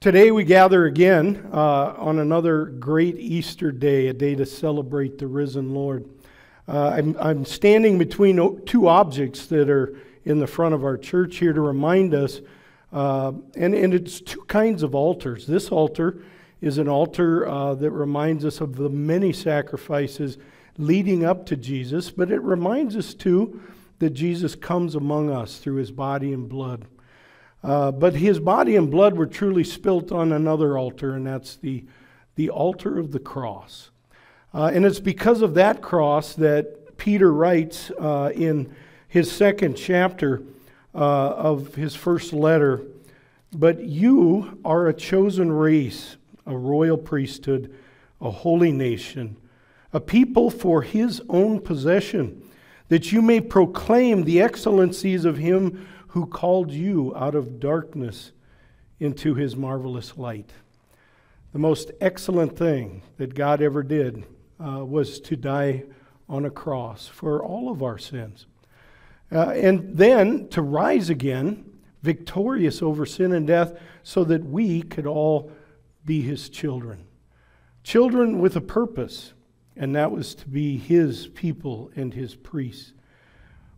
Today we gather again uh, on another great Easter day, a day to celebrate the risen Lord. Uh, I'm, I'm standing between two objects that are in the front of our church here to remind us, uh, and, and it's two kinds of altars. This altar is an altar uh, that reminds us of the many sacrifices leading up to Jesus, but it reminds us too that Jesus comes among us through his body and blood. Uh, but his body and blood were truly spilt on another altar, and that's the, the altar of the cross. Uh, and it's because of that cross that Peter writes uh, in his second chapter uh, of his first letter But you are a chosen race, a royal priesthood, a holy nation, a people for his own possession, that you may proclaim the excellencies of him who called you out of darkness into his marvelous light. The most excellent thing that God ever did uh, was to die on a cross for all of our sins. Uh, and then to rise again, victorious over sin and death, so that we could all be his children. Children with a purpose, and that was to be his people and his priests.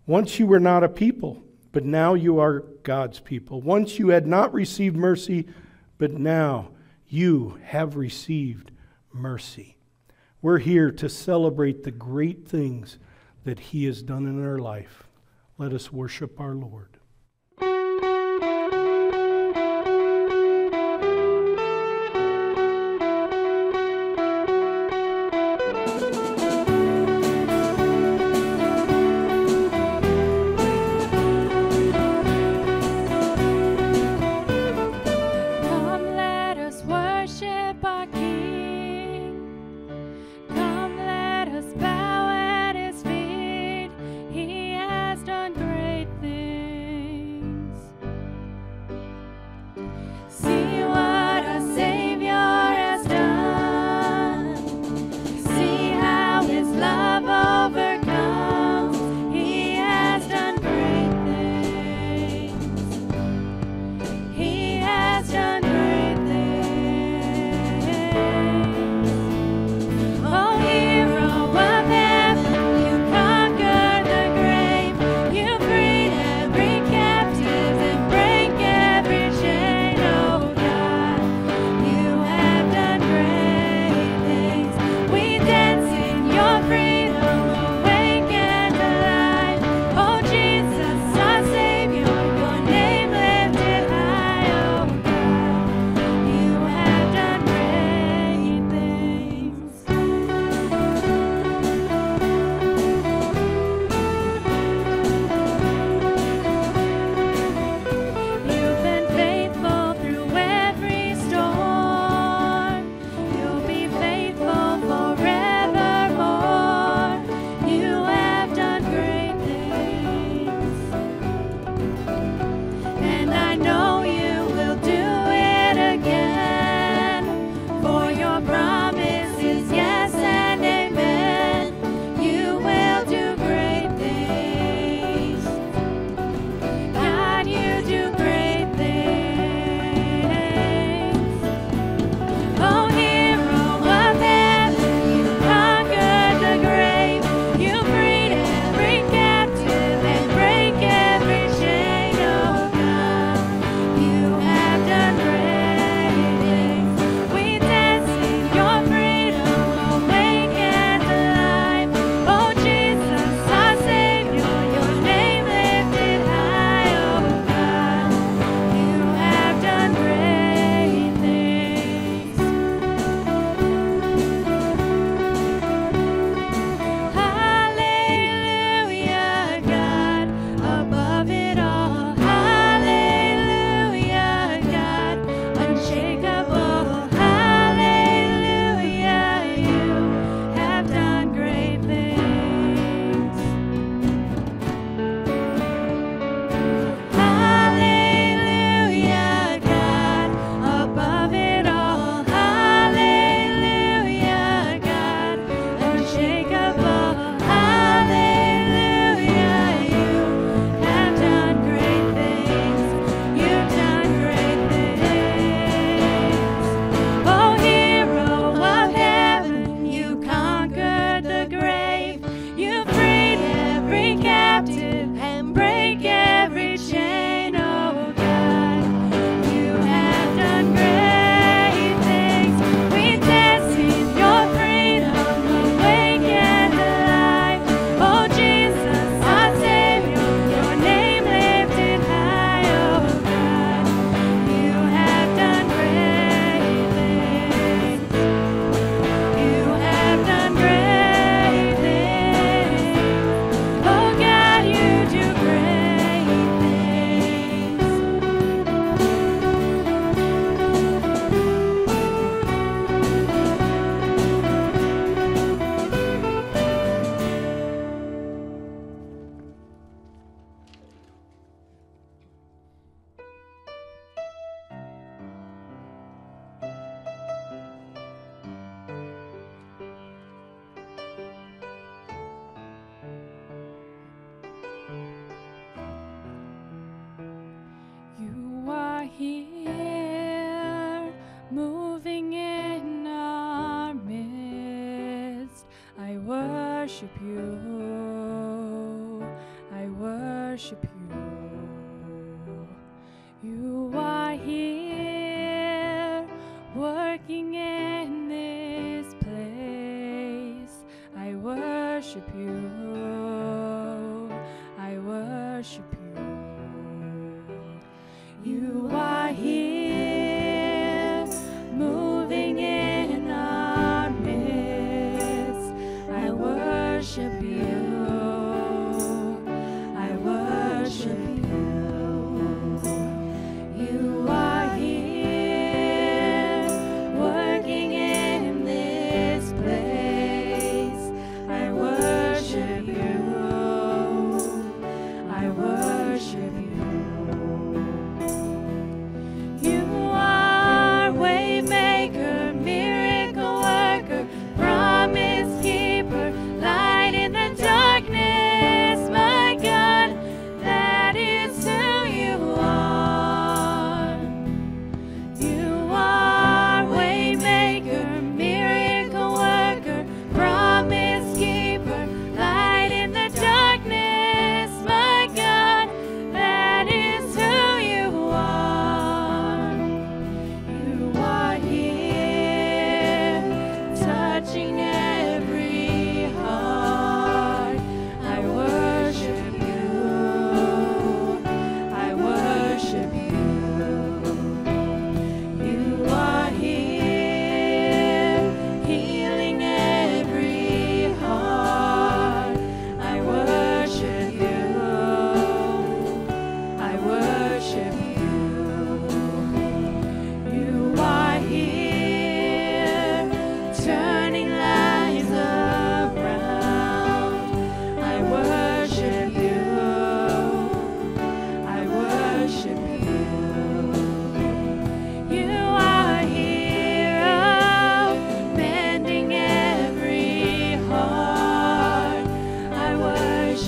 Once you were not a people, but now you are God's people. Once you had not received mercy, but now you have received mercy. We're here to celebrate the great things that He has done in our life. Let us worship our Lord. Done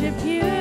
worship you,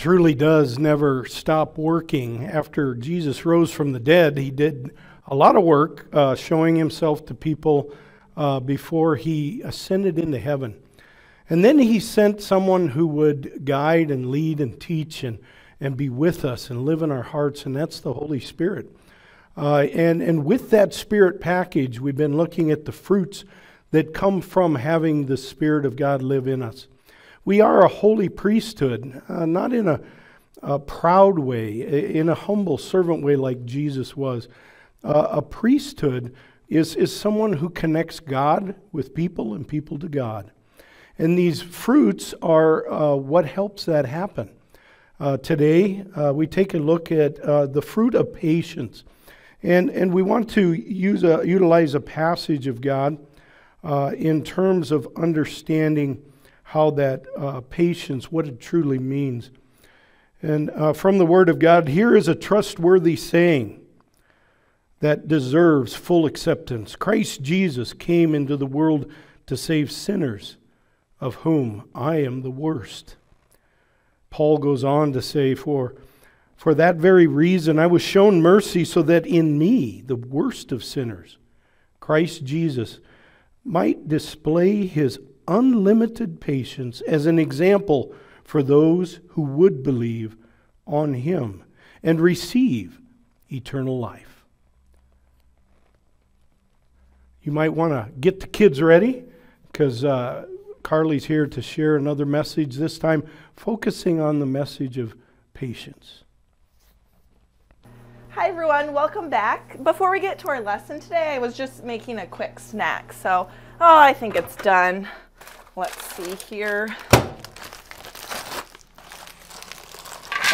truly does never stop working. After Jesus rose from the dead, he did a lot of work uh, showing himself to people uh, before he ascended into heaven. And then he sent someone who would guide and lead and teach and, and be with us and live in our hearts, and that's the Holy Spirit. Uh, and, and with that Spirit package, we've been looking at the fruits that come from having the Spirit of God live in us. We are a holy priesthood, uh, not in a, a, proud way, in a humble servant way like Jesus was. Uh, a priesthood is, is someone who connects God with people and people to God. And these fruits are uh, what helps that happen. Uh, today, uh, we take a look at uh, the fruit of patience. And, and we want to use a, utilize a passage of God in terms of understanding how that uh, patience, what it truly means. And uh, from the Word of God, here is a trustworthy saying that deserves full acceptance. Christ Jesus came into the world to save sinners, of whom I am the worst. Paul goes on to say, For, for that very reason I was shown mercy, so that in me, the worst of sinners, Christ Jesus might display his unlimited patience as an example for those who would believe on him and receive eternal life. You might want to get the kids ready because uh, Carly's here to share another message, this time focusing on the message of patience. Hi everyone, welcome back. Before we get to our lesson today, I was just making a quick snack. So, oh, I think it's done. Let's see here. I'm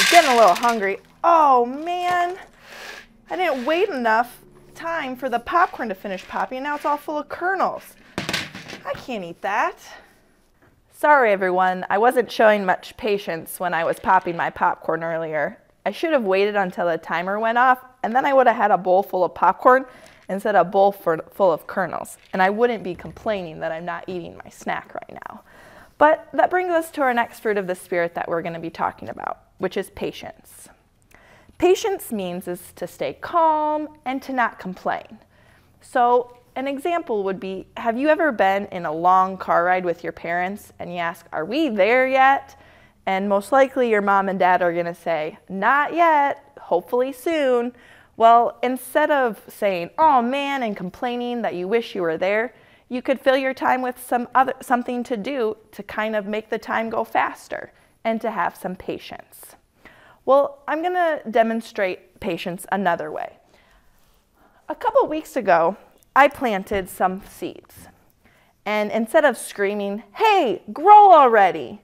getting a little hungry. Oh man, I didn't wait enough time for the popcorn to finish popping. Now it's all full of kernels. I can't eat that. Sorry everyone, I wasn't showing much patience when I was popping my popcorn earlier. I should have waited until the timer went off, and then I would have had a bowl full of popcorn instead of a bowl for, full of kernels. And I wouldn't be complaining that I'm not eating my snack right now. But that brings us to our next fruit of the Spirit that we're going to be talking about, which is patience. Patience means is to stay calm and to not complain. So an example would be, have you ever been in a long car ride with your parents and you ask, are we there yet? And most likely your mom and dad are going to say, not yet, hopefully soon. Well, instead of saying, oh man, and complaining that you wish you were there, you could fill your time with some other, something to do to kind of make the time go faster and to have some patience. Well, I'm going to demonstrate patience another way. A couple weeks ago, I planted some seeds. And instead of screaming, hey, grow already,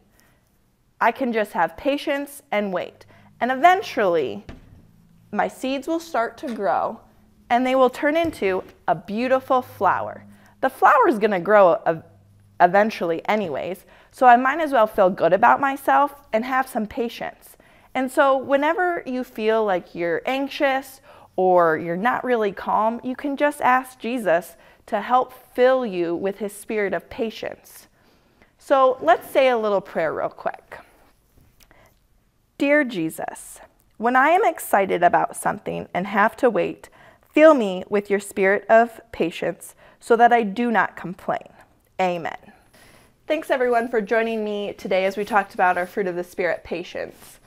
I can just have patience and wait. And eventually, my seeds will start to grow and they will turn into a beautiful flower. The flower is going to grow uh, eventually, anyways, so I might as well feel good about myself and have some patience. And so, whenever you feel like you're anxious or you're not really calm, you can just ask Jesus to help fill you with his spirit of patience. So, let's say a little prayer real quick. Dear Jesus, when I am excited about something and have to wait, fill me with your spirit of patience so that I do not complain. Amen. Thanks everyone for joining me today as we talked about our fruit of the spirit, patience.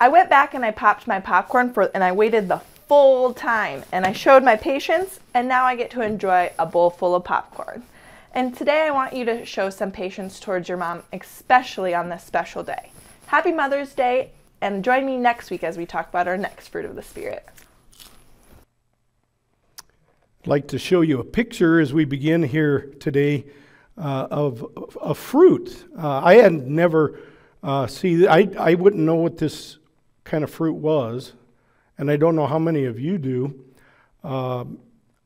I went back and I popped my popcorn for and I waited the full time and I showed my patience and now I get to enjoy a bowl full of popcorn. And today I want you to show some patience towards your mom, especially on this special day. Happy Mother's Day, and join me next week as we talk about our next fruit of the Spirit. I'd like to show you a picture as we begin here today uh, of a fruit. Uh, I had never uh, see. I I wouldn't know what this kind of fruit was, and I don't know how many of you do. Um,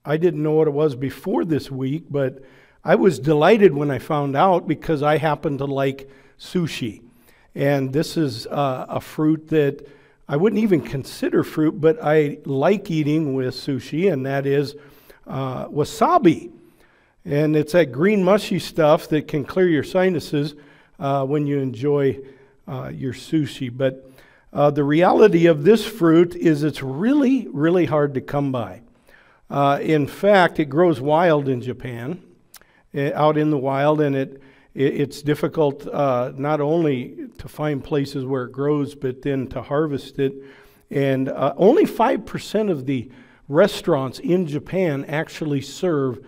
I didn't know what it was before this week, but I was delighted when I found out because I happen to like sushi. And this is uh, a fruit that I wouldn't even consider fruit, but I like eating with sushi, and that is uh, wasabi. And it's that green mushy stuff that can clear your sinuses uh, when you enjoy uh, your sushi. But uh, the reality of this fruit is it's really, really hard to come by. Uh, in fact, it grows wild in Japan, uh, out in the wild, and it it's difficult uh, not only to find places where it grows, but then to harvest it. And uh, only 5% of the restaurants in Japan actually serve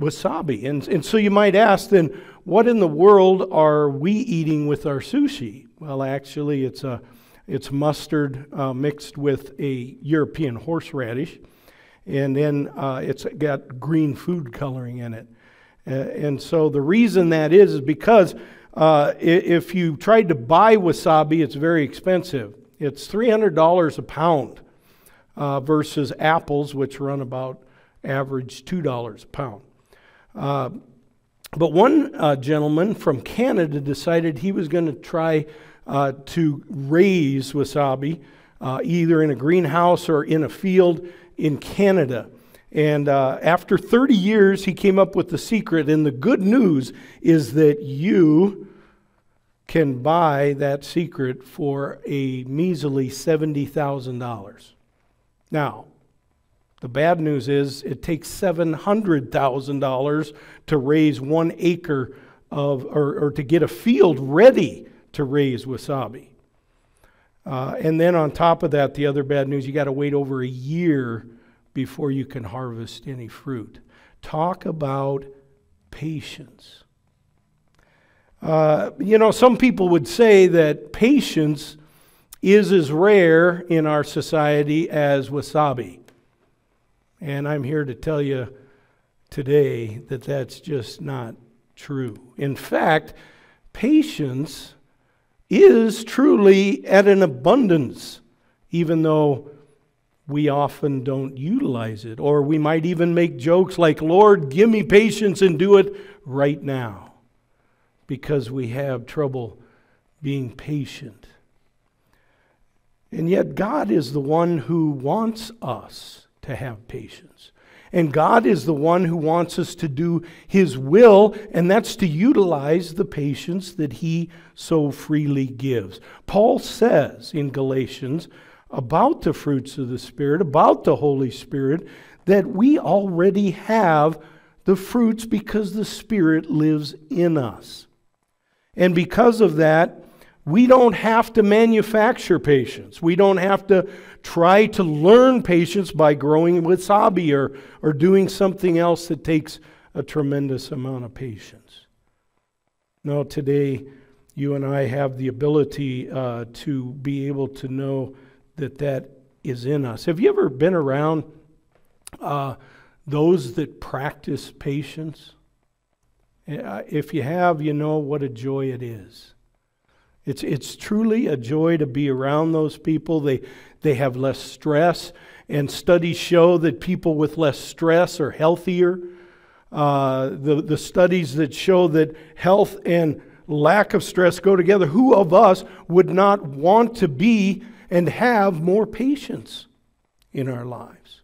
wasabi. And, and so you might ask then, what in the world are we eating with our sushi? Well, actually, it's, a, it's mustard uh, mixed with a European horseradish, and then uh, it's got green food coloring in it. And so the reason that is is because uh, if you tried to buy wasabi, it's very expensive. It's $300 a pound uh, versus apples, which run about average $2 a pound. Uh, but one uh, gentleman from Canada decided he was going to try uh, to raise wasabi uh, either in a greenhouse or in a field in Canada. And uh, after 30 years, he came up with the secret. And the good news is that you can buy that secret for a measly $70,000. Now, the bad news is it takes $700,000 to raise one acre of, or, or, to get a field ready to raise wasabi. Uh, and then on top of that, the other bad news, you got to wait over a year before you can harvest any fruit. Talk about patience. Uh, you know, some people would say that patience is as rare in our society as wasabi. And I'm here to tell you today that that's just not true. In fact, patience is truly at an abundance, even though we often don't utilize it. Or we might even make jokes like, Lord, give me patience and do it right now, because we have trouble being patient. And yet, God is the one who wants us to have patience. And God is the one who wants us to do His will, and that's to utilize the patience that He so freely gives. Paul says in Galatians about the fruits of the Spirit, about the Holy Spirit, that we already have the fruits because the Spirit lives in us. And because of that, we don't have to manufacture patience. We don't have to try to learn patience by growing wasabi or, or doing something else that takes a tremendous amount of patience. Now, today you and I have the ability uh, to be able to know that that is in us. Have you ever been around uh, those that practice patience? Uh, if you have, you know what a joy it is. It's, it's truly a joy to be around those people. They, they have less stress, and studies show that people with less stress are healthier. Uh, the, the studies that show that health and lack of stress go together. Who of us would not want to be and have more patience in our lives?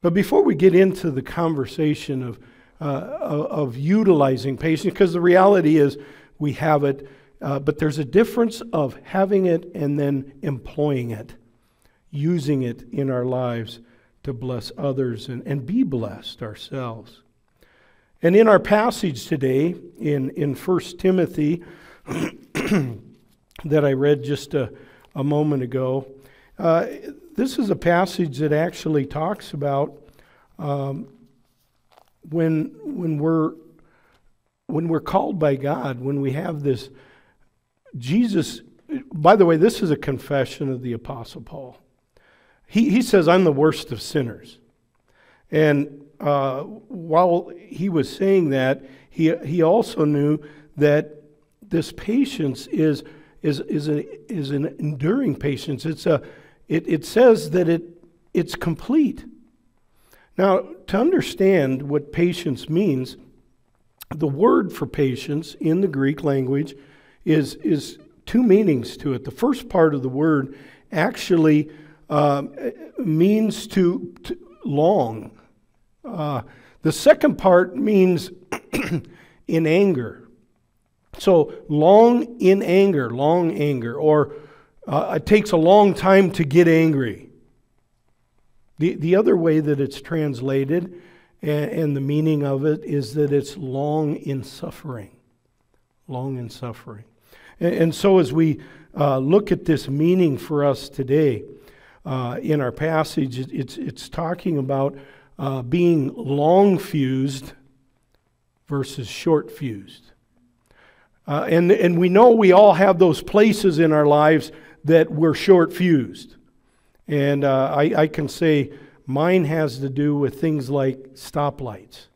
But before we get into the conversation of, uh, of, utilizing patience, because the reality is we have it uh, but there's a difference of having it and then employing it, using it in our lives to bless others and, and be blessed ourselves. And in our passage today, in, in 1 Timothy, that I read just a, a moment ago, uh, this is a passage that actually talks about um, when, when, we're, when we're called by God, when we have this Jesus, by the way, this is a confession of the Apostle Paul. He, he says, I'm the worst of sinners. And uh, while he was saying that, he, he also knew that this patience is, is, is, a, is an enduring patience. It's a, it, it says that it, it's complete. Now, to understand what patience means, the word for patience in the Greek language is, is two meanings to it. The first part of the word actually uh, means to, to long. Uh, the second part means in anger. So, long in anger, long anger, or uh, it takes a long time to get angry. The, the other way that it's translated and, and the meaning of it is that it's long in suffering. Long in suffering. And, and so, as we uh, look at this meaning for us today uh, in our passage, it, it's, it's talking about uh, being long fused versus short fused. Uh, and, and we know we all have those places in our lives that we're short fused. And uh, I, I, can say mine has to do with things like stoplights.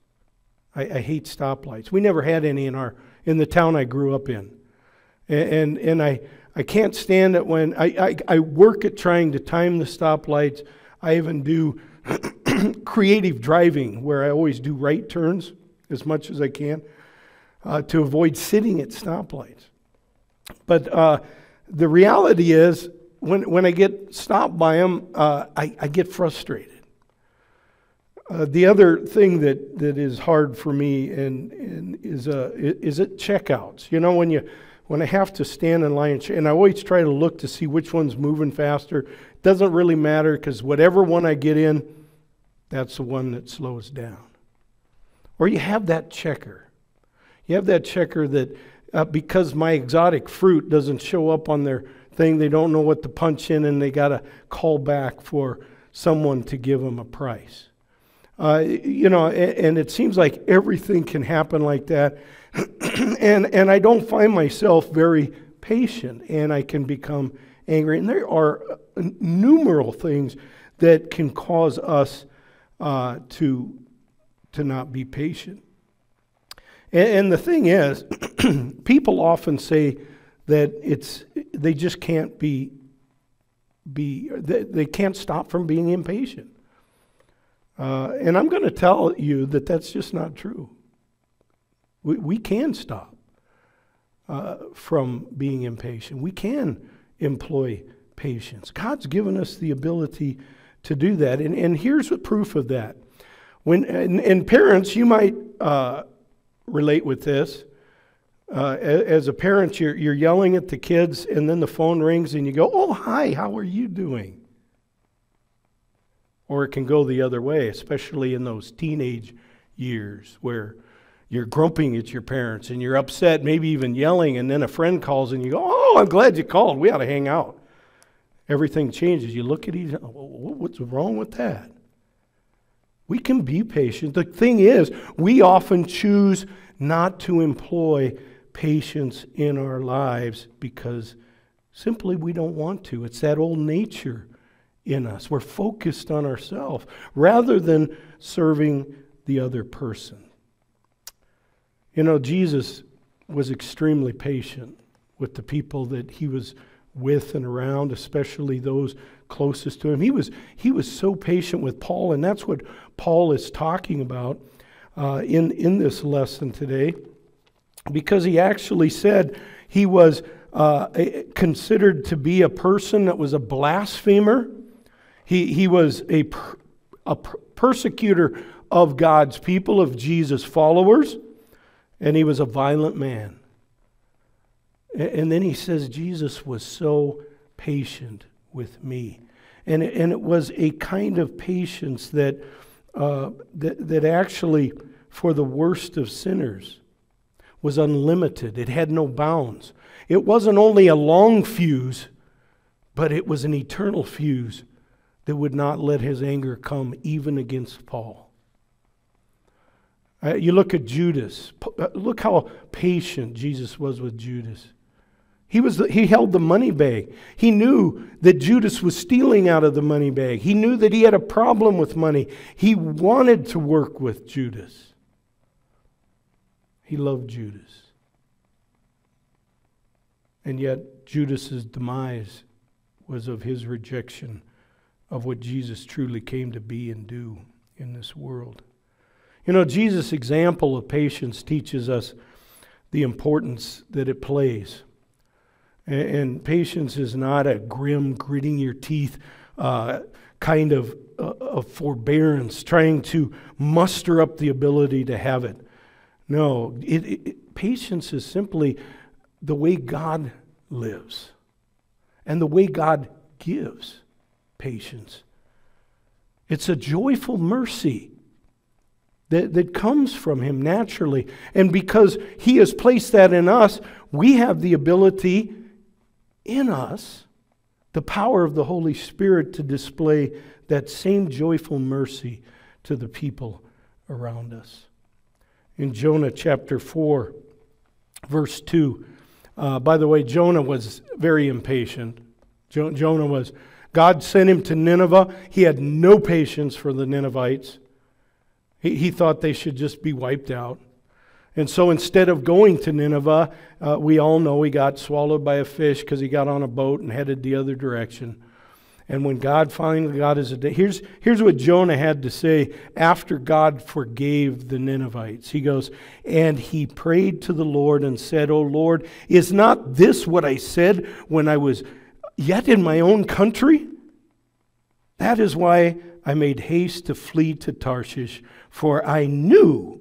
I, I, hate stoplights. We never had any in, our, in the town I grew up in. And, and, and I, I can't stand it when I, I, I work at trying to time the stoplights. I even do creative driving where I always do right turns as much as I can uh, to avoid sitting at stoplights. But uh, the reality is, when, when I get stopped by them, uh, I, I, get frustrated. Uh, the other thing that, that is hard for me and, and is, uh, is at checkouts. You know, when, you, when I have to stand in line, and I always try to look to see which one's moving faster. It doesn't really matter because whatever one I get in, that's the one that slows down. Or you have that checker. You have that checker that uh, because my exotic fruit doesn't show up on their thing, they don't know what to punch in and they got to call back for someone to give them a price. Uh, you know, and, and, it seems like everything can happen like that. and, and I don't find myself very patient and I can become angry. And there are uh, numerous things that can cause us uh, to, to not be patient. And, and the thing is, people often say that it's they just can't be be they, they can't stop from being impatient. Uh, and I'm going to tell you that that's just not true. We, we can stop uh, from being impatient. We can employ patience. God's given us the ability to do that. And, and here's the proof of that. When, and, and parents, you might uh, relate with this. Uh, as a parent, you're, you're yelling at the kids, and then the phone rings, and you go, Oh, hi, how are you doing? Or it can go the other way, especially in those teenage years where you're grumping at your parents and you're upset, maybe even yelling, and then a friend calls and you go, Oh, I'm glad you called. We ought to hang out. Everything changes. You look at each other, what's wrong with that? We can be patient. The thing is, we often choose not to employ patience in our lives because simply we don't want to. It's that old nature in us. We're focused on ourselves rather than serving the other person. You know, Jesus was extremely patient with the people that he was with and around, especially those closest to him. He was, he was so patient with Paul, and that's what Paul is talking about uh, in, in this lesson today, because he actually said he was uh, considered to be a person that was a blasphemer. He, he was a, a persecutor of God's people, of Jesus' followers, and he was a violent man. And then he says, Jesus was so patient with me. And it, and it was a kind of patience that, uh, that, that actually, for the worst of sinners, was unlimited. It had no bounds. It wasn't only a long fuse, but it was an eternal fuse that would not let his anger come even against Paul. Uh, you look at Judas. Uh, look how patient Jesus was with Judas. He, was the, he held the money bag. He knew that Judas was stealing out of the money bag. He knew that he had a problem with money. He wanted to work with Judas. He loved Judas. And yet, Judas's demise was of his rejection of what Jesus truly came to be and do in this world. You know, Jesus' example of patience teaches us the importance that it plays and, and patience is not a grim, gritting your teeth uh, kind of, uh, of forbearance, trying to muster up the ability to have it. No, it, it, patience is simply the way God lives and the way God gives patience. It's a joyful mercy that, that comes from Him naturally. And because He has placed that in us, we have the ability in us, the power of the Holy Spirit to display that same joyful mercy to the people around us. In Jonah chapter 4, verse 2, uh, by the way, Jonah was very impatient. Jo- Jonah was, God sent him to Nineveh. He had no patience for the Ninevites. He, he thought they should just be wiped out. And so instead of going to Nineveh, uh, we all know he got swallowed by a fish because he got on a boat and headed the other direction. And when God finally got his here's here's what Jonah had to say after God forgave the Ninevites. He goes, "And he prayed to the Lord and said, "O Lord, is not this what I said when I was yet in my own country? That is why I made haste to flee to Tarshish, for I knew,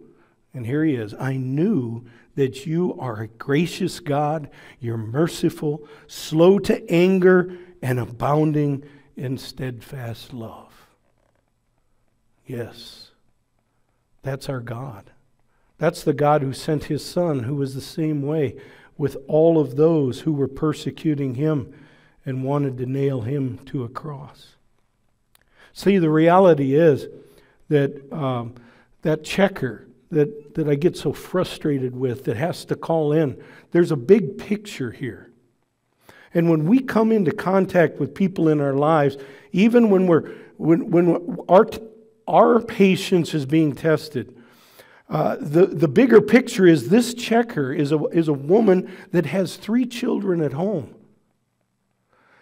and here he is, I knew that you are a gracious God, you're merciful, slow to anger, and abounding in steadfast love. Yes, that's our God. That's the God who sent his Son, who was the same way with all of those who were persecuting him and wanted to nail him to a cross. See, the reality is that um, that checker that, that I get so frustrated with that has to call in, there's a big picture here. And when we come into contact with people in our lives, even when we're when, when our, our patience is being tested, uh, the, the bigger picture is this checker is a, is a woman that has three children at home.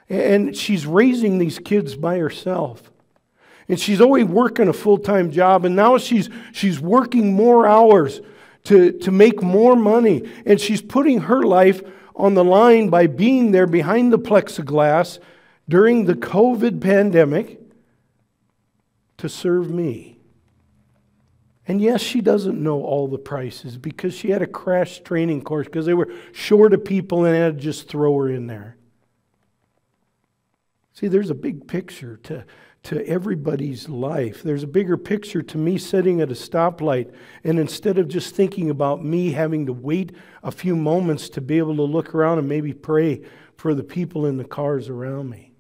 And she's raising these kids by herself. And she's always working a full time job, and now she's, she's working more hours to, to make more money. And she's putting her life on the line by being there behind the plexiglass during the COVID pandemic to serve me. And yes, she doesn't know all the prices because she had a crash training course because they were short of people and had to just throw her in there. See, there's a big picture to, to everybody's life. There's a bigger picture to me sitting at a stoplight, and instead of just thinking about me having to wait a few moments to be able to look around and maybe pray for the people in the cars around me.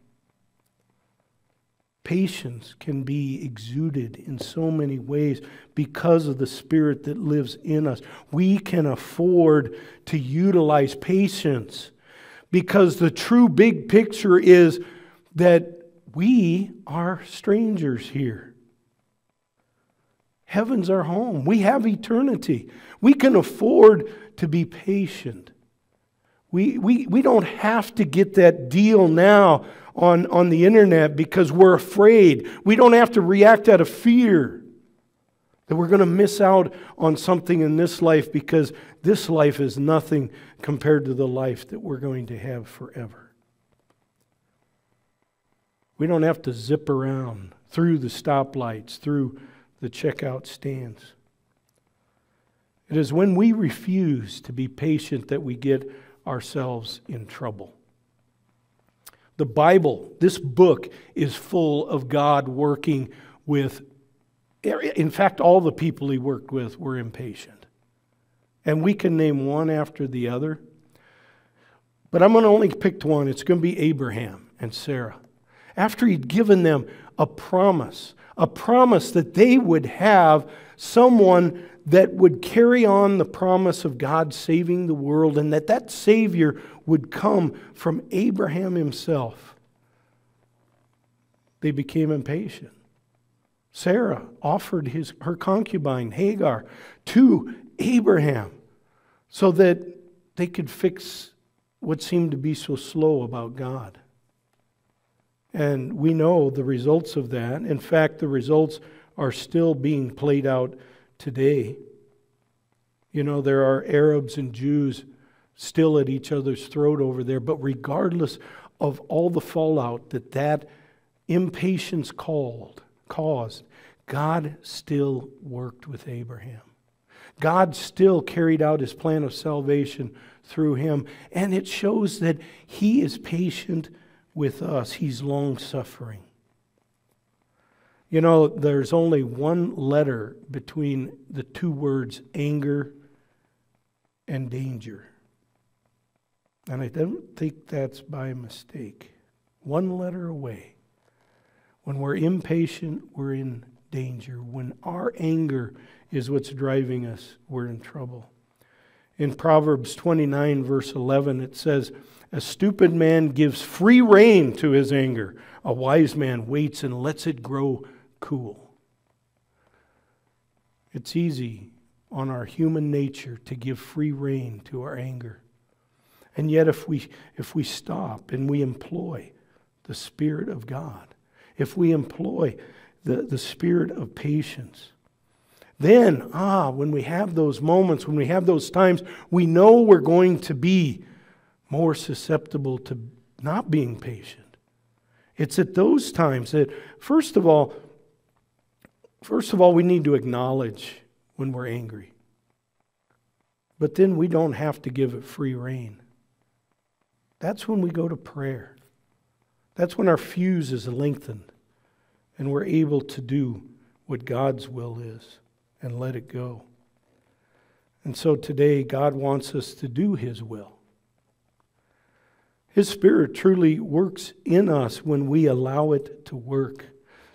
Patience can be exuded in so many ways because of the Spirit that lives in us. We can afford to utilize patience because the true big picture is that we are strangers here. Heaven's our home. We have eternity. We can afford to be patient. We, we, we don't have to get that deal now on, on the internet because we're afraid. We don't have to react out of fear that we're going to miss out on something in this life because this life is nothing compared to the life that we're going to have forever. We don't have to zip around through the stoplights, through the checkout stands. It is when we refuse to be patient that we get ourselves in trouble. The Bible, this book, is full of God working with, in fact, all the people he worked with were impatient. And we can name one after the other. But I'm going to only pick one. It's going to be Abraham and Sarah after he'd given them a promise, a promise that they would have someone that would carry on the promise of God saving the world and that that Savior would come from Abraham himself. They became impatient. Sarah offered his, her concubine, Hagar, to Abraham so that they could fix what seemed to be so slow about God. And we know the results of that. In fact, the results are still being played out today. You know, there are Arabs and Jews still at each other's throat over there, but regardless of all the fallout that that impatience called, caused, God still worked with Abraham. God still carried out his plan of salvation through him. And it shows that he is patient with us, he's long suffering. You know, there's only one letter between the two words anger and danger. And I don't think that's by mistake. One letter away. When we're impatient, we're in danger. When our anger is what's driving us, we're in trouble. In Proverbs 29, verse 11, it says, A stupid man gives free rein to his anger. A wise man waits and lets it grow cool. It's easy on our human nature to give free rein to our anger. And yet, if we, if we stop and we employ the Spirit of God, if we employ the, the spirit of patience, then, ah, when we have those moments, when we have those times, we know we're going to be more susceptible to not being patient. It's at those times that, first of all, first of all, we need to acknowledge when we're angry. But then we don't have to give it free rein. That's when we go to prayer. That's when our fuse is lengthened and we're able to do what God's will is and let it go. And so today, God wants us to do His will. His Spirit truly works in us when we allow it to work.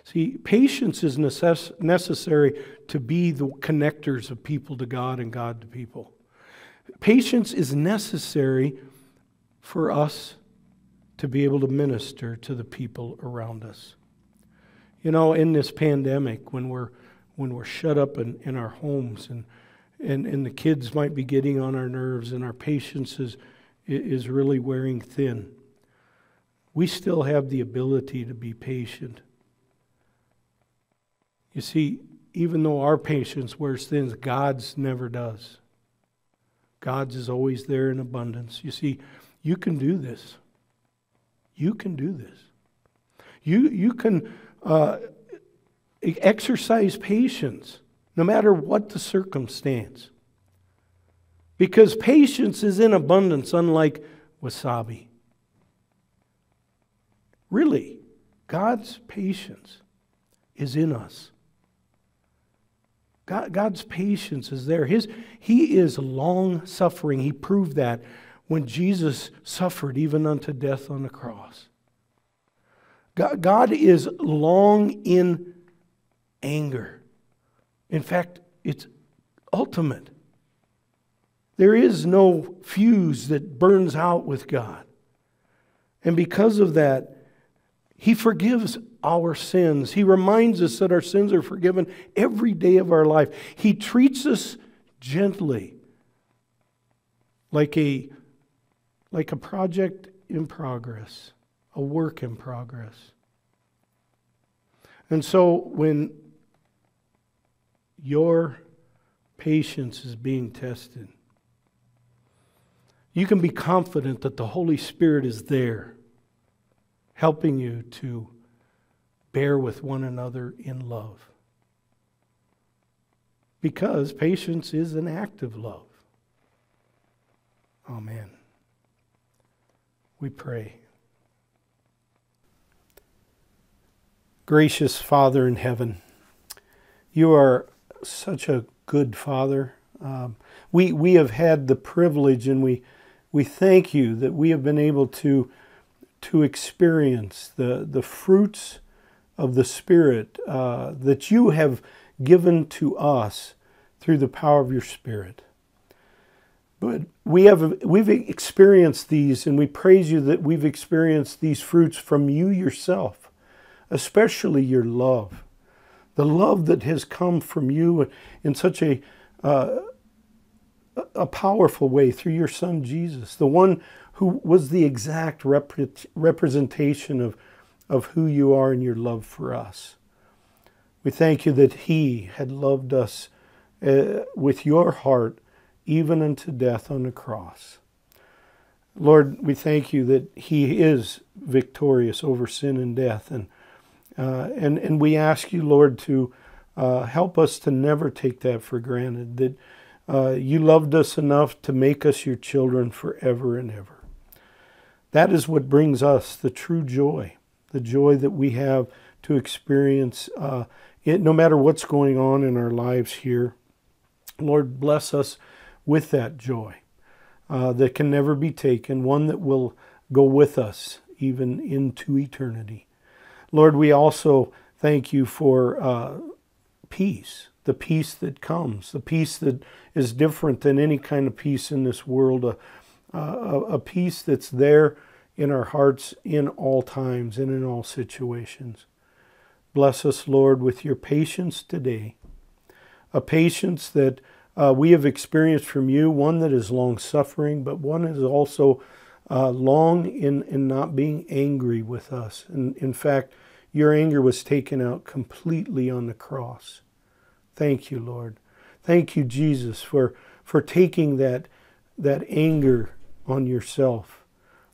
See, patience is necess- necessary to be the connectors of people to God and God to people. Patience is necessary for us to be able to minister to the people around us. You know, in this pandemic, when we're when we're shut up in, in our homes and, and and the kids might be getting on our nerves and our patience is is really wearing thin. We still have the ability to be patient. You see, even though our patience wears thin, God's never does. God's is always there in abundance. You see, you can do this. You can do this. You, you can uh, exercise patience no matter what the circumstance. Because patience is in abundance, unlike wasabi. Really, God's patience is in us. God, God's patience is there. His, he is long suffering. He proved that when Jesus suffered even unto death on the cross. God, God is long in anger. In fact, it's ultimate. There is no fuse that burns out with God. And because of that, He forgives our sins. He reminds us that our sins are forgiven every day of our life. He treats us gently, like a like a project in progress, a work in progress. And so when your patience is being tested, you can be confident that the Holy Spirit is there helping you to bear with one another in love. Because patience is an act of love. Amen we pray. Gracious Father in heaven, you are such a good Father. Um, we, we have had the privilege and we, we thank you that we have been able to, to experience the, the fruits of the Spirit uh, that you have given to us through the power of your Spirit. But we have we've experienced these, and we praise you that we've experienced these fruits from you yourself, especially your love, the love that has come from you in such a uh, a powerful way through your Son Jesus, the one who was the exact rep- representation of of who you are and your love for us. We thank you that He had loved us uh, with your heart even unto death on the cross. Lord, we thank you that He is victorious over sin and death. And, uh, and, and we ask you, Lord, to Uh, help us to never take that for granted, that uh, you loved us enough to make us your children forever and ever. That is what brings us the true joy, the joy that we have to experience uh, it, no matter what's going on in our lives here. Lord, bless us with that joy uh, that can never be taken, one that will go with us even into eternity. Lord, we also thank you for uh, peace, the peace that comes, the peace that is different than any kind of peace in this world, a, a, a peace that's there in our hearts in all times and in all situations. Bless us, Lord, with your patience today, a patience that uh, we have experienced from you, one that is long suffering, but one is also uh, long in, in not being angry with us. And in fact, your anger was taken out completely on the cross. Thank you, Lord. Thank you, Jesus, for, for taking that, that anger on yourself,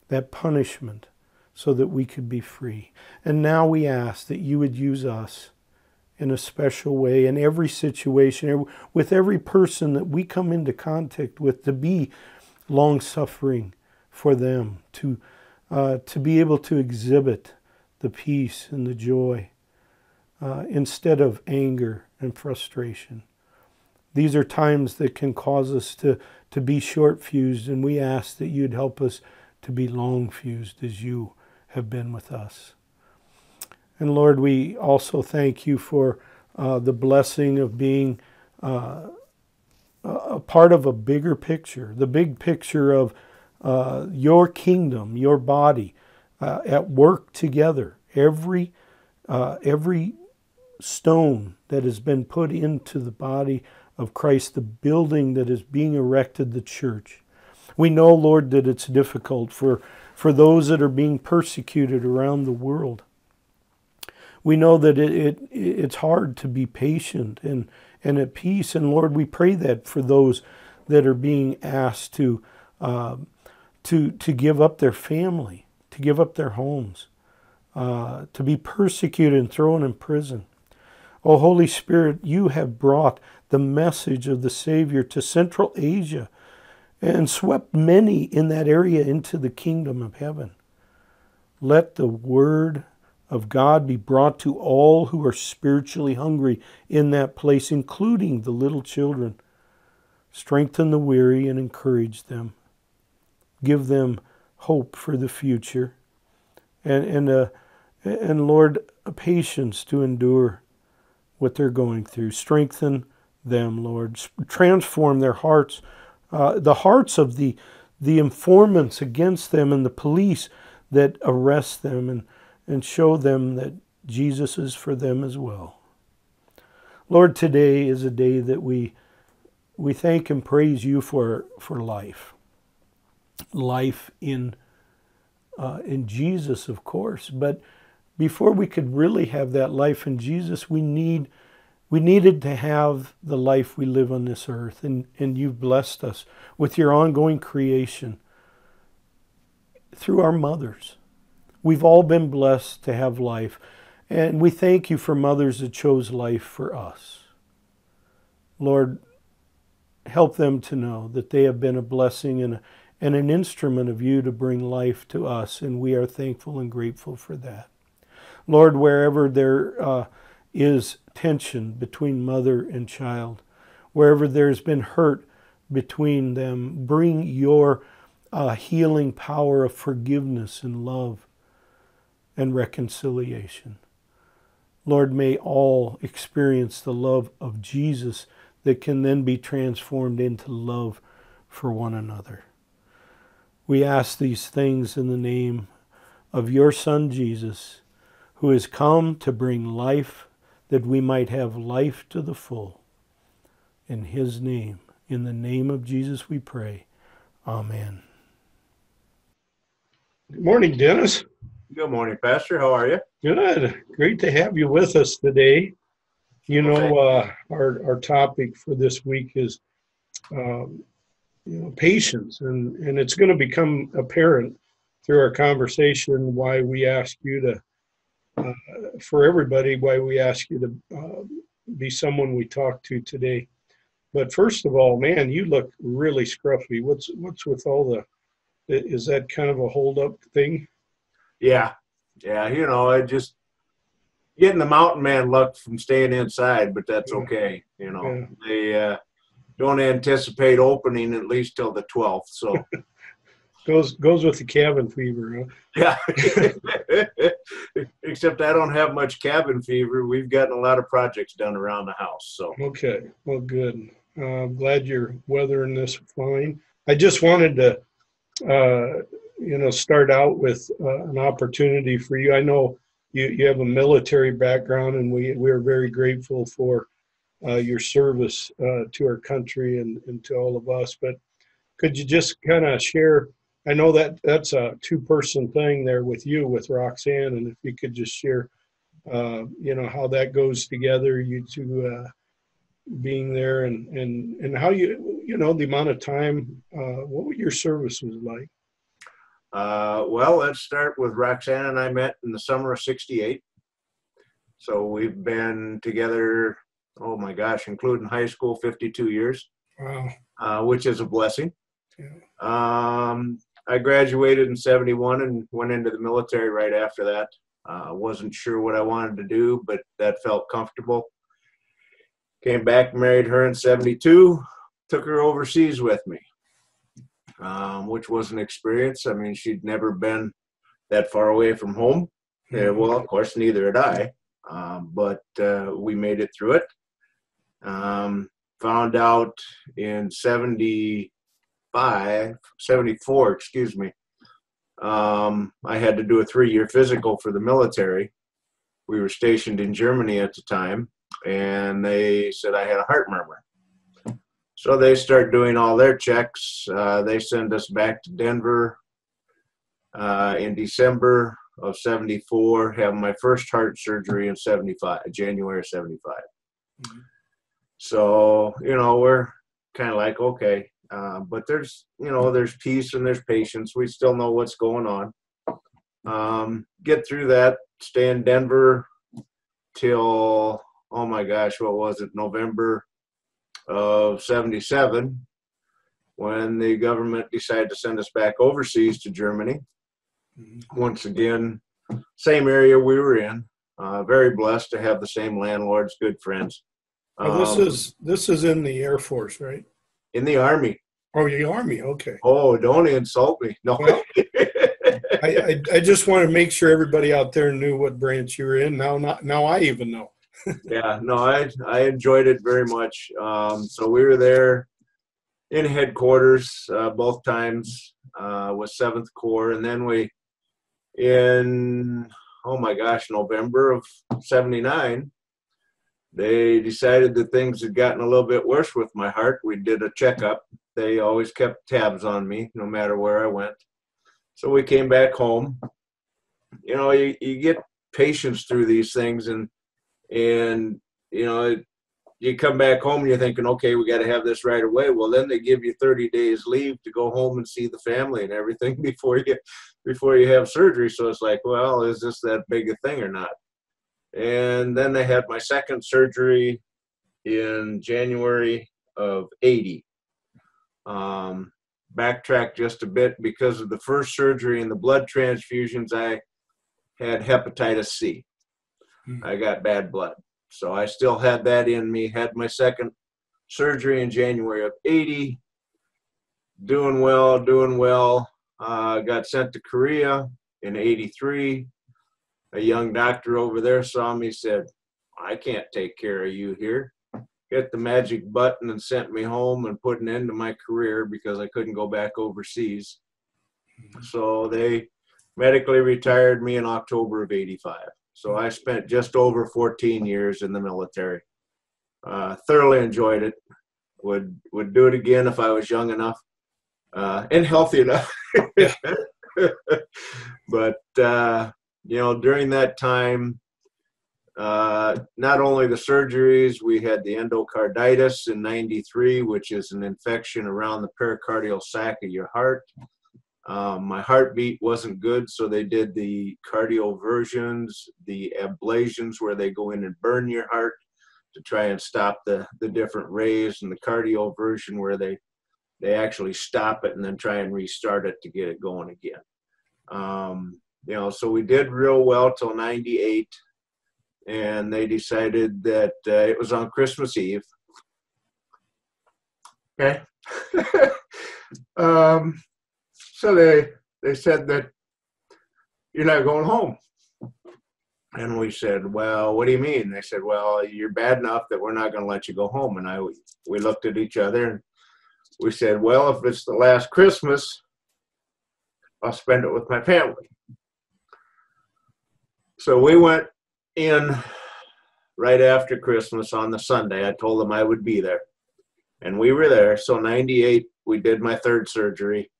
that punishment, so that we could be free. And now we ask that you would use us in a special way in every situation, with every person that we come into contact with, to be long suffering for them, to, uh, to be able to exhibit the peace and the joy uh, instead of anger and frustration. These are times that can cause us to, to be short fused, and we ask that you'd help us to be long fused as you have been with us. And Lord, we also thank you for uh, the blessing of being uh, a part of a bigger picture, the big picture of uh, your kingdom, your body, uh, at work together. Every uh, every stone that has been put into the body of Christ, the building that is being erected, the church. We know, Lord, that it's difficult for, for those that are being persecuted around the world we know that it, it it's hard to be patient and and at peace. And Lord, we pray that for those that are being asked to uh, to to give up their family, to give up their homes, uh, to be persecuted and thrown in prison. Oh, Holy Spirit, you have brought the message of the Savior to Central Asia and swept many in that area into the kingdom of heaven. Let the word of God be brought to all who are spiritually hungry in that place, including the little children. Strengthen the weary and encourage them. Give them hope for the future. And, and, uh, and Lord, a patience to endure what they're going through. Strengthen them, Lord. Transform their hearts, uh, the hearts of the, the informants against them and the police that arrest them and and show them that Jesus is for them as well. Lord, today is a day that we we thank and praise you for for life. Life in uh, in Jesus, of course, but before we could really have that life in Jesus, we need we needed to have the life we live on this earth, and, and you've blessed us with your ongoing creation through our mothers. We've all been blessed to have life, and we thank you for mothers that chose life for us. Lord, help them to know that they have been a blessing and, a, and an instrument of you to bring life to us, and we are thankful and grateful for that. Lord, wherever there uh, is tension between mother and child, wherever there's been hurt between them, bring your uh, healing power of forgiveness and love and reconciliation. Lord, may all experience the love of Jesus that can then be transformed into love for one another. We ask these things in the name of your Son Jesus, who has come to bring life that we might have life to the full. In his name, in the name of Jesus, we pray. Amen. Good morning, Dennis. Good morning, Pastor. How are you? Good. Great to have you with us today. You know, uh, our our topic for this week is, um, you know, patience, and and it's going to become apparent through our conversation why we ask you to, uh, for everybody, why we ask you to uh, be someone we talk to today. But first of all, man, you look really scruffy. What's what's with all the? Is that kind of a hold up thing? Yeah, yeah. You know, I just getting the mountain man look from staying inside, but that's okay. You know, Yeah. they uh, don't anticipate opening at least till the twelfth. So Goes goes with the cabin fever. Huh? yeah. Except I don't have much cabin fever. We've gotten a lot of projects done around the house. So Okay, well, good. Uh, I'm glad you're weathering this fine. I just wanted to, uh, you know, start out with uh, an opportunity for you. I know you, you have a military background, and we we are very grateful for uh, your service uh, to our country and, and to all of us. But could you just kind of share? I know that that's a two-person thing there with you with Roxanne, and if you could just share, uh, you know, how that goes together, you two. Uh, being there and and and how you you know the amount of time uh what your service was like Uh, well, let's start with Roxanne and I met in the summer of '68. So we've been together, oh my gosh, including high school, 52 years, wow uh, which is a blessing. Yeah. Um, I graduated in '71 and went into the military right after that. Uh, wasn't sure what I wanted to do, but that felt comfortable. Came back, married her in '72, took her overseas with me um, which was an experience. I mean, she'd never been that far away from home. Yeah, well, of course, neither had I, um, but uh, we made it through it. Um, found out in 75, 74, excuse me, um, I had to do a three year physical for the military. We were stationed in Germany at the time, and they said I had a heart murmur. So they start doing all their checks. Uh, they send us back to Denver uh, in December of 74, have my first heart surgery in 75, January of 75. Mhm. So, you know, we're kind of like, okay, uh, but there's, you know, there's peace and there's patience. We still know what's going on. Um, get through that, stay in Denver till, oh my gosh, what was it, November of 77 when the government decided to send us back overseas to Germany. Mhm. Once again, same area we were in. Uh, very blessed to have the same landlords, good friends. Oh, this Um, is this is in the air force right in the army. oh the army okay Oh, don't insult me. No. Well, I, I i just want to make sure everybody out there knew what branch you were in now not now i even know yeah, no, I I enjoyed it very much. Um, so we were there in headquarters uh, both times uh, with Seventh Corps, and then we in oh my gosh, November of '79, they decided that things had gotten a little bit worse with my heart. We did a checkup. They always kept tabs on me, no matter where I went. So we came back home. You know, you, you get patience through these things, and and you know it, you come back home and you're thinking okay we got to have this right away well then they give you 30 days leave to go home and see the family and everything before you before you have surgery so it's like well is this that big a thing or not and then they had my second surgery in january of 80 um, backtrack just a bit because of the first surgery and the blood transfusions i had hepatitis c I got bad blood. So I still had that in me. Had my second surgery in January of 80. Doing well, doing well. Uh, got sent to Korea in 83. A young doctor over there saw me, said, I can't take care of you here. Hit the magic button and sent me home and put an end to my career because I couldn't go back overseas. So they medically retired me in October of 85. So I spent just over 14 years in the military. Uh, thoroughly enjoyed it. Would would do it again if I was young enough uh, and healthy enough. but uh, you know, during that time, uh, not only the surgeries, we had the endocarditis in '93, which is an infection around the pericardial sac of your heart. Um, my heartbeat wasn't good, so they did the cardioversions, the ablations where they go in and burn your heart to try and stop the the different rays and the cardioversion where they they actually stop it and then try and restart it to get it going again. Um, you know, so we did real well till 98 and they decided that uh, it was on Christmas Eve. Okay. um, so they they said that you're not going home. And we said, well, what do you mean? They said, well, you're bad enough that we're not going to let you go home. And I, we looked at each other and we said, well, if it's the last Christmas, I'll spend it with my family. So we went in right after Christmas on the Sunday. I told them I would be there. And we were there. So 98, we did my third surgery.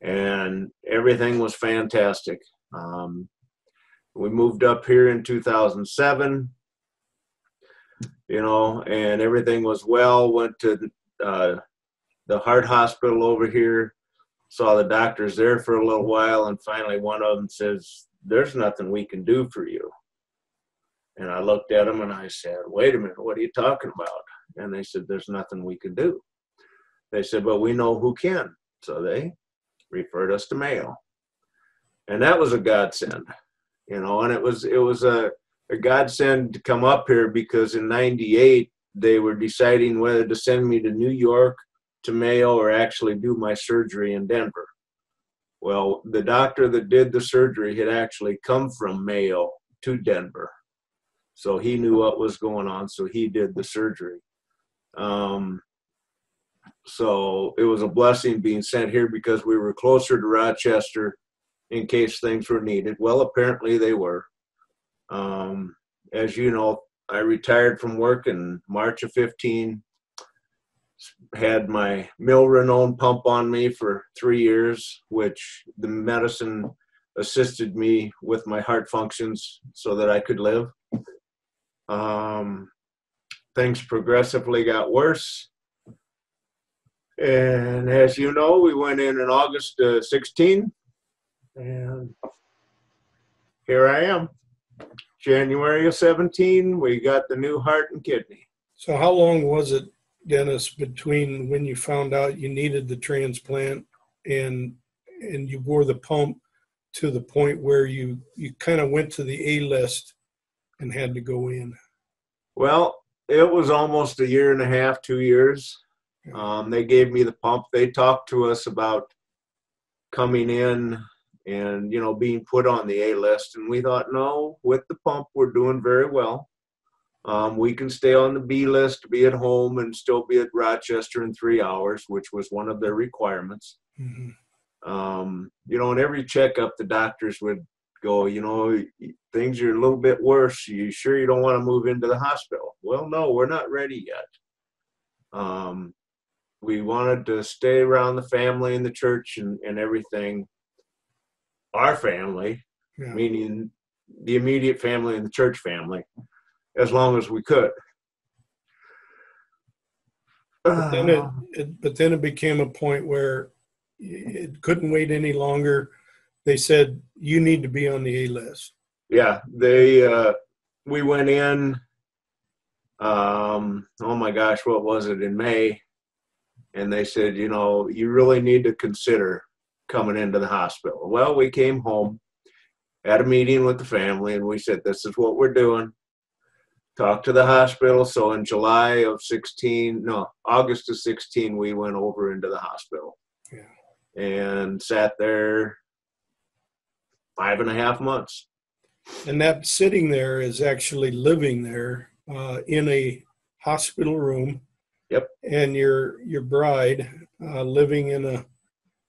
And everything was fantastic. Um, we moved up here in 2007, you know, and everything was well. Went to uh, the heart hospital over here, saw the doctors there for a little while, and finally one of them says, There's nothing we can do for you. And I looked at them and I said, Wait a minute, what are you talking about? And they said, There's nothing we can do. They said, But we know who can. So they referred us to Mayo. And that was a godsend you know, and it was it was a, a godsend to come up here because in '98 they were deciding whether to send me to New York to Mayo or actually do my surgery in Denver. Well, the doctor that did the surgery had actually come from Mayo to Denver, so he knew what was going on. So he did the surgery. Um, so it was a blessing being sent here because we were closer to Rochester in case things were needed. Well, apparently they were. Um, as you know, I retired from work in March of 15. Had my Milrinone pump on me for three years, which the medicine assisted me with my heart functions so that I could live. Um, things progressively got worse. And as you know, we went in in August uh, 16 and here I am. January of 17, we got the new heart and kidney. So, how long was it, Dennis, between when you found out you needed the transplant and and you wore the pump to the point where you you kind of went to the A list and had to go in? Well, it was almost a year and a half, two years. Um, they gave me the pump. They talked to us about coming in and you know being put on the A list. And we thought, no, with the pump, we're doing very well. Um, we can stay on the B list, be at home, and still be at Rochester in three hours, which was one of their requirements. Mm-hmm. Um, you know, in every checkup, the doctors would go, you know, things are a little bit worse. You sure you don't want to move into the hospital? Well, no, we're not ready yet. Um, we wanted to stay around the family and the church and, and everything our family, yeah. meaning the immediate family and the church family, as long as we could. But then it, it, but then it became a point where it couldn't wait any longer. They said you need to be on the A list. Yeah, they. Uh, we went in. Um, oh my gosh, what was it in May? And they said, you know, you really need to consider coming into the hospital. Well, we came home, had a meeting with the family, and we said, This is what we're doing. Talked to the hospital. So in July of 16, no, August of 16, we went over into the hospital yeah. and sat there five and a half months. And that sitting there is actually living there uh, in a hospital room. Yep. And your your bride uh, living in a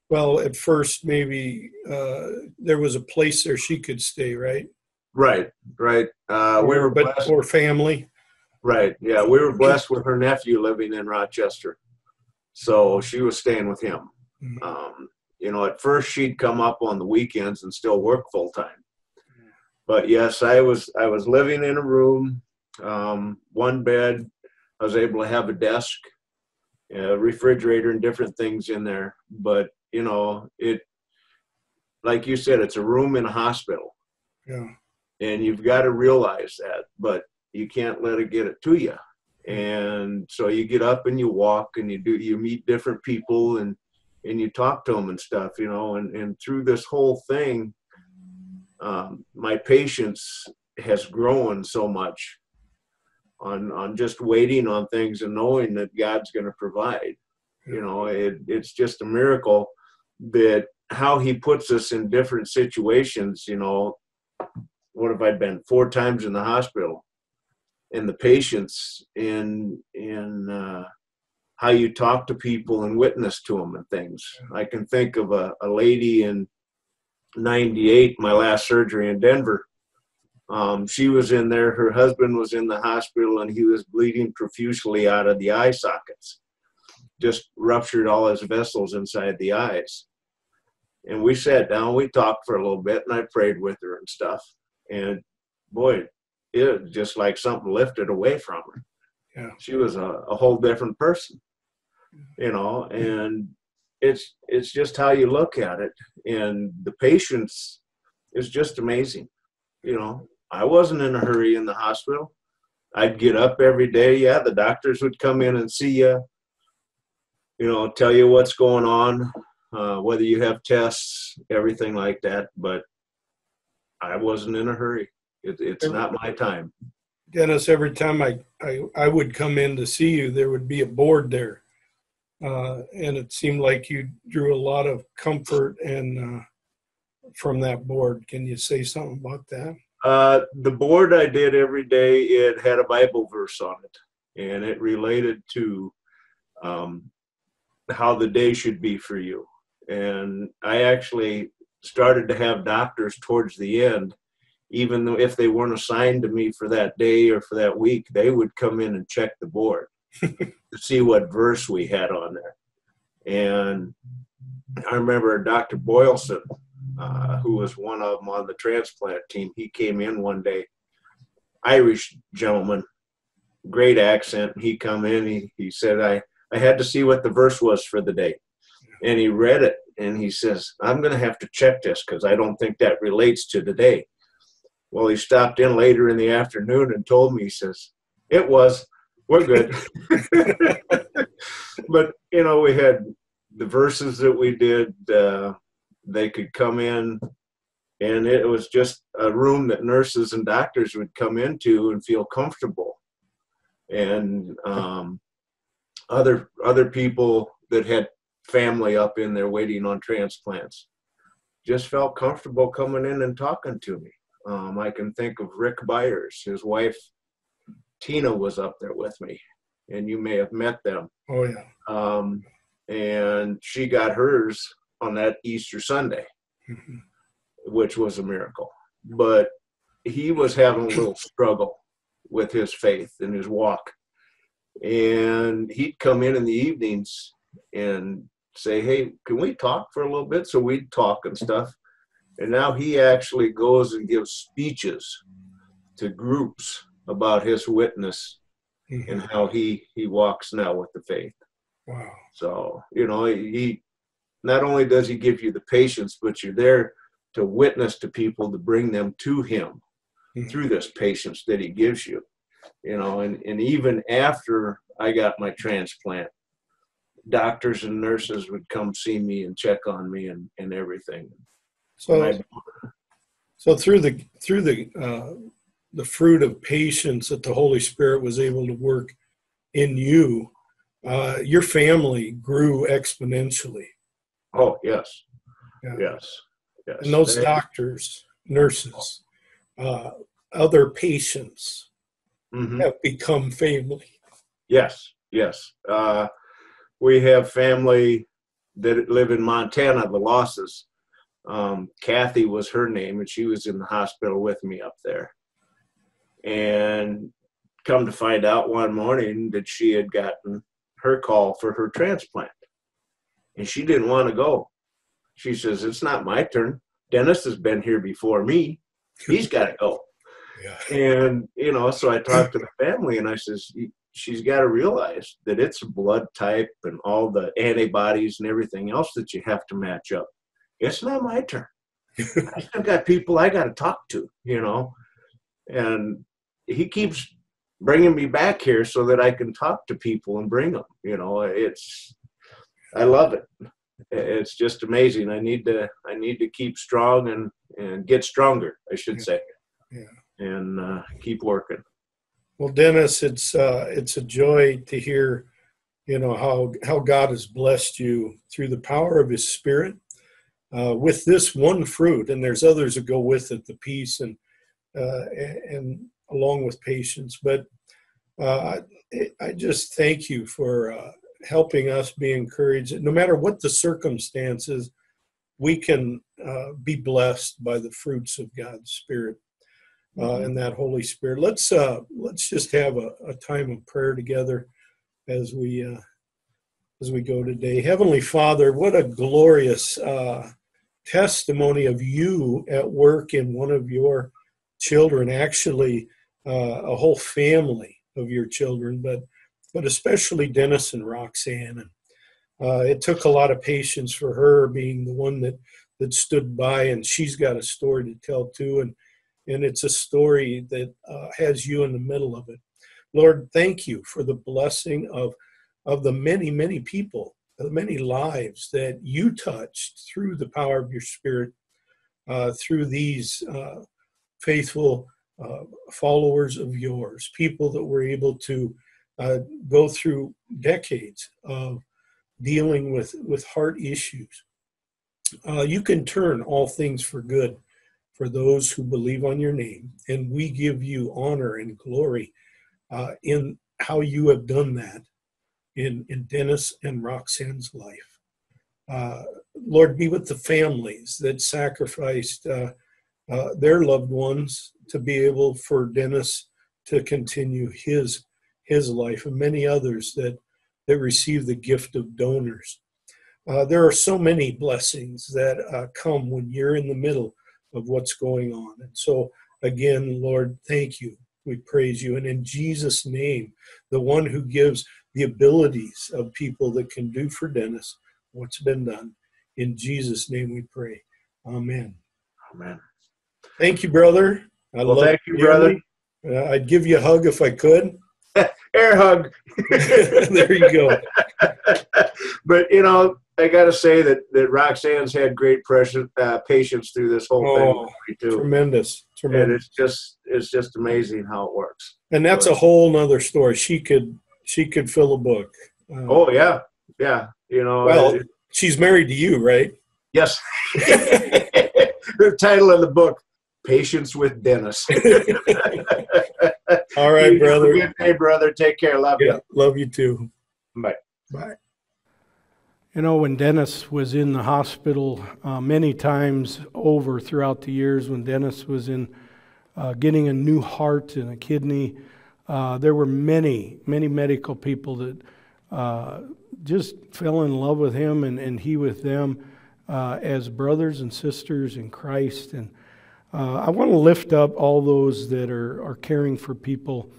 well, at first, maybe uh, there was a place there she could stay, right? Right, right. Uh, we were but blessed. or family. Right. Yeah, we were blessed with her nephew living in Rochester, so she was staying with him. Mm-hmm. Um, you know, at first she'd come up on the weekends and still work full time. But yes, I was I was living in a room, um, one bed. I was able to have a desk, a refrigerator, and different things in there. But you know, it, like you said, it's a room in a hospital. Yeah. And you've got to realize that. But you can't let it get it to you. And so you get up and you walk and you do you meet different people and and you talk to them and stuff, you know. And and through this whole thing, um, my patience has grown so much on on just waiting on things and knowing that God's going to provide. You know, it, it's just a miracle that how He puts us in different situations. You know, what have I been four times in the hospital, and the patience in in uh, how you talk to people and witness to them and things. I can think of a, a lady in '98, my last surgery in Denver um, she was in there. Her husband was in the hospital, and he was bleeding profusely out of the eye sockets. Just ruptured all his vessels inside the eyes. And we sat down. We talked for a little bit, and I prayed with her and stuff. And boy, it was just like something lifted away from her. Yeah. She was a, a whole different person, you know. And it's it's just how you look at it, and the patience is just amazing you know I wasn't in a hurry in the hospital. I'd get up every day. Yeah, the doctors would come in and see you, you know, tell you what's going on, uh, whether you have tests, everything like that. But I wasn't in a hurry. It, it's not my time. Dennis, every time I, I, I would come in to see you, there would be a board there. Uh, and it seemed like you drew a lot of comfort and uh, from that board. Can you say something about that? Uh, the board I did every day, it had a Bible verse on it, and it related to um, how the day should be for you. And I actually started to have doctors towards the end, even though if they weren't assigned to me for that day or for that week, they would come in and check the board to see what verse we had on there. And I remember Dr. Boylston, uh, who was one of them on the transplant team. He came in one day, Irish gentleman, great accent. He come in. He he said, "I I had to see what the verse was for the day," and he read it. And he says, "I'm going to have to check this because I don't think that relates to today." Well, he stopped in later in the afternoon and told me. He says, "It was. We're good." but you know, we had the verses that we did. Uh, they could come in and it was just a room that nurses and doctors would come into and feel comfortable and um, other other people that had family up in there waiting on transplants just felt comfortable coming in and talking to me um, i can think of rick byers his wife tina was up there with me and you may have met them Oh, yeah. um, and she got hers on that Easter Sunday, Mhm. which was a miracle. But he was having a little struggle with his faith and his walk. And he'd come in in the evenings and say, Hey, can we talk for a little bit? So we'd talk and stuff. And now he actually goes and gives speeches to groups about his witness Mhm. and how he, he walks now with the faith. Wow. So, you know, he not only does he give you the patience, but you're there to witness to people to bring them to him Mhm. through this patience that he gives you. You know, and, and even after I got my transplant, doctors and nurses would come see me and check on me and, and everything. So, And so through the through the uh, the fruit of patience that the Holy Spirit was able to work in you, uh, your family grew exponentially, oh, yes. Yeah. Yes. Yes. and those They- doctors, nurses, uh, other patients Mhm. have become family. Yes, yes. Uh, we have family that live in Montana, the losses. Um, Kathy was her name, and she was in the hospital with me up there. And come to find out one morning that she had gotten her call for her transplant. And she didn't want to go. She says, It's not my turn. Dennis has been here before me. He's got to go. Yeah. And, you know, so I talked to the family and I says, she's got to realize that it's a blood type and all the antibodies and everything else that you have to match up. It's not my turn. I still got people I got to talk to, you know. And he keeps bringing me back here so that I can talk to people and bring them. You know, it's I love it. It's just amazing. I need to I need to keep strong and and get stronger. I should Yeah. say. Yeah. And uh, keep working. Well, Dennis, it's uh, it's a joy to hear, you know how how God has blessed you through the power of His Spirit uh, with this one fruit, and there's others that go with it, the peace and uh, and, along with patience. But uh, I, I just thank you for uh, helping us be encouraged. No matter what the circumstances, we can uh, be blessed by the fruits of God's Spirit uh, and that Holy Spirit. Let's uh, let's just have a, a time of prayer together as we uh, as we go today. Heavenly Father, what a glorious uh, testimony of you at work in one of your children. Actually, uh, a whole family of your children, but but especially Dennis and Roxanne. And uh, it took a lot of patience for her being the one that that stood by, and she's got a story to tell too. And and it's a story that uh, has you in the middle of it. Lord, thank you for the blessing of of the many, many people, the many lives that you touched through the power of your Spirit, uh, through these uh, faithful uh, followers of yours, people that were able to uh, go through decades of dealing with with heart issues. Uh, you can turn all things for good for those who believe on your name. And we give you honor and glory uh, in how you have done that in, in Dennis and Roxanne's life. Uh, Lord, be with the families that sacrificed uh, uh, their loved ones to be able for Dennis to continue his his life, and many others that that receive the gift of donors. Uh, there are so many blessings that uh, come when you're in the middle of what's going on. And so, again, Lord, thank you. We praise you. And in Jesus' name, the one who gives the abilities of people that can do for Dennis what's been done, in Jesus' name we pray. Amen. Amen. Thank you, brother. I Well, love thank you, brother. Uh, I'd give you a hug if I could. Air hug. there you go. but you know, I got to say that that Roxanne's had great precious, uh, patience through this whole thing Oh, with me too, Tremendous. and Tremendous. it's just it's just amazing how it works. And that's a whole nother story. She could she could fill a book. Uh, Oh yeah, yeah. You know, Well- it- she's married to you, right? yes. the title of the book, "Patience with Dennis." All right, You brother. Good day, brother. Take care. Love Yeah, love you too. Bye. Bye. You know, when Dennis was in the hospital uh, many times over throughout the years, when Dennis was in uh, getting a new heart and a kidney, uh, there were many, many medical people that uh, just fell in love with him and, and he with them uh, as brothers and sisters in Christ. And uh, I want to lift up all those that are, are caring for people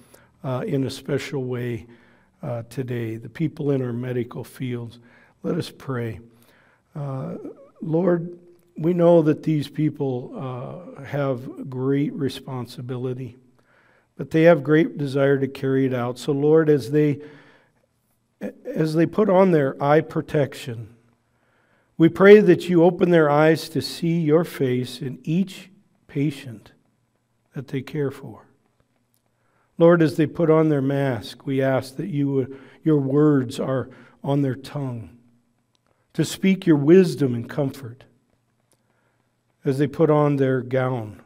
in a special way today, the people in our medical fields. Let us pray. Uh, Lord, we know that these people uh, have great responsibility, but they have great desire to carry it out. So, Lord, as they as they put on their eye protection, we pray that you open their eyes to see your face in each patient that they care for. Lord, as they put on their mask, we ask that you, your words are on their tongue to speak your wisdom and comfort. As they put on their gown,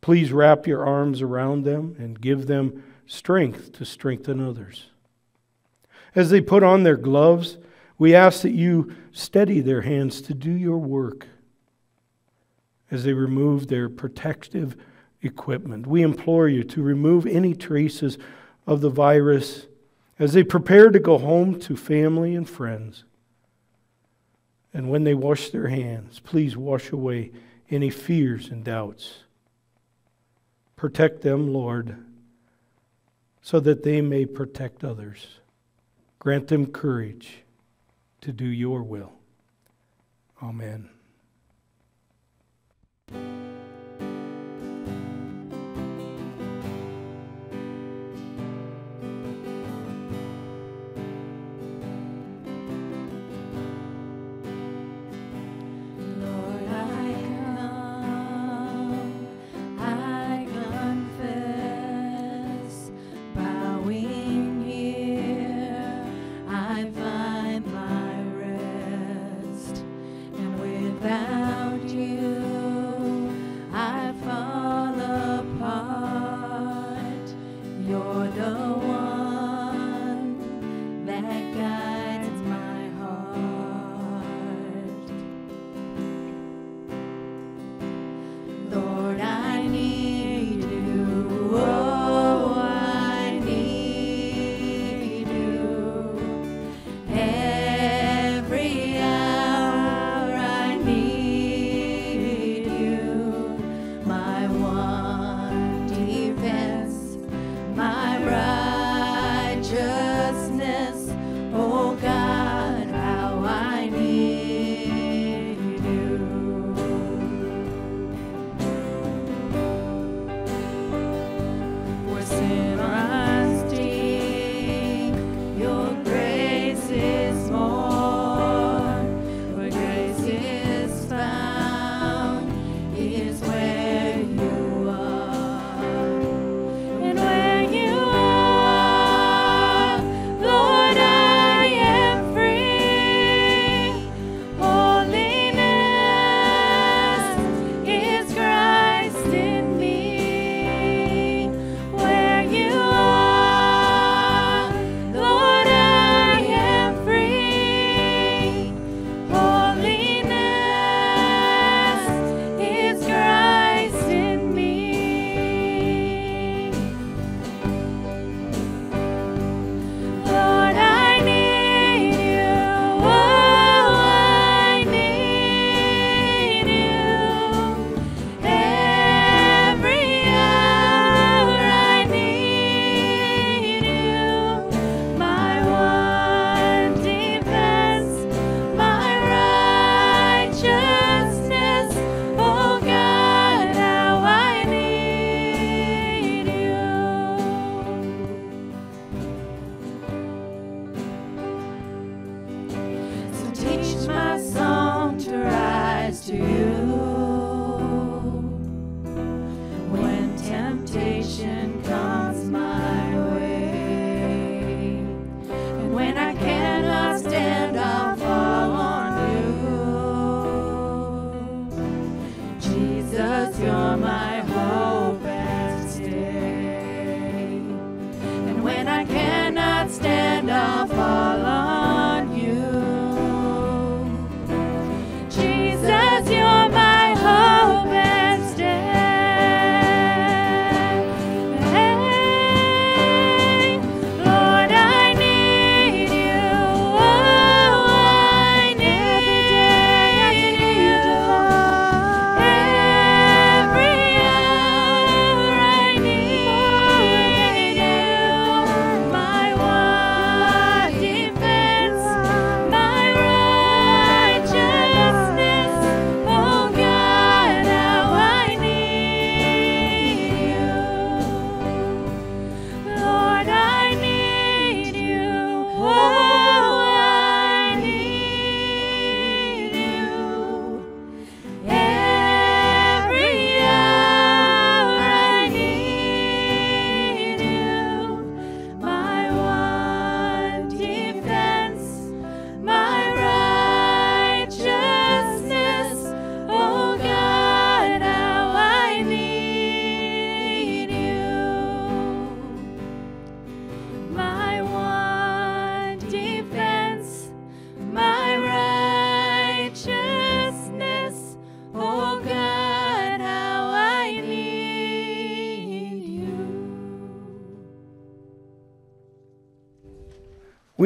please wrap your arms around them and give them strength to strengthen others. As they put on their gloves, we ask that you steady their hands to do your work. As they remove their protective equipment, we implore you to remove any traces of the virus as they prepare to go home to family and friends. And when they wash their hands, please wash away any fears and doubts. Protect them, Lord, so that they may protect others. Grant them courage to do your will. Amen.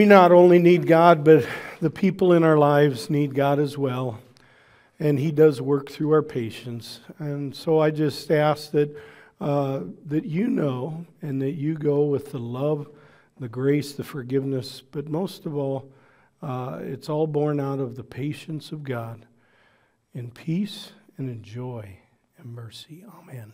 We not only need God, but the people in our lives need God as well. And He does work through our patience. And so I just ask that, uh, that you know and that you go with the love, the grace, the forgiveness, but most of all, uh, it's all born out of the patience of God in peace and in joy and mercy. Amen.